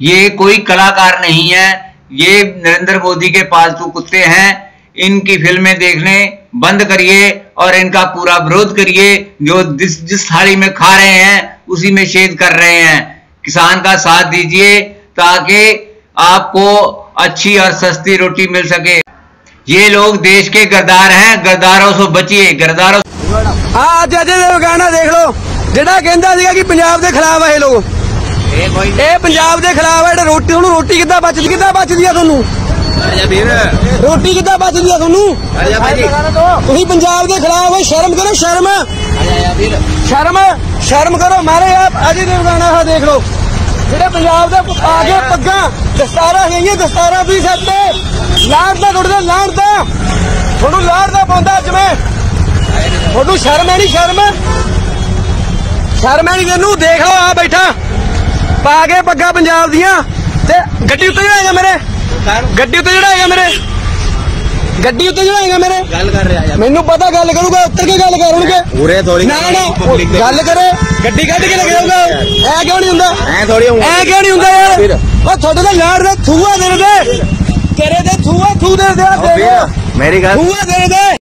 ये कोई कलाकार नहीं है ये नरेंद्र मोदी के पालतू कुत्ते हैं इनकी फिल्में देखने बंद करिए और इनका पूरा विरोध करिए जो जिस जिस थाली में खा रहे हैं उसी में छेद कर रहे हैं किसान का साथ दीजिए ताकि आपको अच्छी और सस्ती रोटी मिल सके ये लोग देश के गद्दार हैं गद्दारों से बचिए गद्दारों ਆ ਅੱਜ ਅਜੇ ਦੇ ਗਾਣਾ ਦੇਖ ਲਓ ਜਿਹੜਾ ਕਹਿੰਦਾ ਸੀਗਾ ਕਿ ਪੰਜਾਬ ਦੇ ਖਿਲਾਫ ਆ ਇਹ ਲੋਕ ਇਹ ਪੰਜਾਬ ਦੇ ਖਿਲਾਫ ਹੈ ਰੋਟੀ ਉਹਨੂੰ ਰੋਟੀ ਕਿੱਦਾਂ ਬਚਦੀ ਕਿੱਦਾਂ ਬਚਦੀ ਆ ਤੁਹਾਨੂੰ? ਰੋਟੀ ਕਿੱਦਾਂ ਬਚਦੀ ਆ ਤੁਹਾਨੂੰ? ਤੁਸੀਂ ਪੰਜਾਬ ਦੇ ਖਿਲਾਫ ਹੋ ਸ਼ਰਮ ਕਰੋ ਸ਼ਰਮ। ਸ਼ਰਮ ਸ਼ਰਮ ਕਰੋ ਮਾਰੇ ਆਪ ਅਜੇ ਦੇ ਗਾਣਾ ਆ ਦੇਖ ਲਓ। ਜਿਹੜੇ ਪੰਜਾਬ ਦੇ ਆ ਕੇ ਪੱਗਾਂ ਦਸਤਾਰਾਂ ਹੈਗੀਆਂ ਦਸਤਾਰਾਂ ਵੀ ਸੱਤੇ ਲਾੜ ਦਾ ਟੁੱਟਦਾ ਲਾੜ ਦਾ ਤੁਹਾਨੂੰ ਲਾੜ ਦਾ ਪਾਉਂਦਾ ਮੈਂ। ਤੁਹਾਨੂੰ ਸ਼ਰਮ ਹੈ ਨਹੀਂ ਸ਼ਰਮ। ਸ਼ਰਮ ਹੈ ਨਹੀਂ ਤੈਨੂੰ ਦੇਖ ਲਓ ਆ ਬੈਠਾ। ਪਾ ਕੇ ਪੱਗਾਂ ਪੰਜਾਬ ਦੀਆਂ ਤੇ ਗੱਡੀ ਉੱਤੇ ਚੜਾਏਗਾ ਮੇਰੇ। ਗੱਡੀ ਉੱਤੇ ਚੜਾਏਗਾ ਮੇਰੇ। ਗੱਡੀ ਉੱਤੇ ਚੜਾਏਗਾ ਮੇਰੇ। ਗੱਲ ਕਰ ਰਿਹਾ ਯਾਰ। ਮੈਨੂੰ ਪਤਾ ਗੱਲ ਕਰੂਗਾ ਉੱਤਰ ਕੇ ਗੱਲ ਕਰਨਗੇ ਉਰੇ ਥੋੜੀ ਨਾ ਨਾ ਗੱਲ ਕਰੇ। ਗੱਡੀ ਕੱਢ ਕੇ ਲੈ ਜਾਊਗਾ ਐ ਕਿਉਂ ਨਹੀਂ ਹੁੰਦਾ? ਐ ਥੋੜੀ ਐ ਕਿਉਂ ਨਹੀਂ ਹੁੰਦਾ ਯਾਰ? ਉਹ ਤੁਹਾਡੇ ਦਾ ਲਾੜ ਦਾ ਥੂਆ ਦੇ ਦੇ। ਤੇਰੇ ਦੇ ਥੂਆ ਥੂ ਦੇ ਦੇ ਮੇਰੀ ਗੱਲ ਥੂਆ ਦੇ ਦੇ।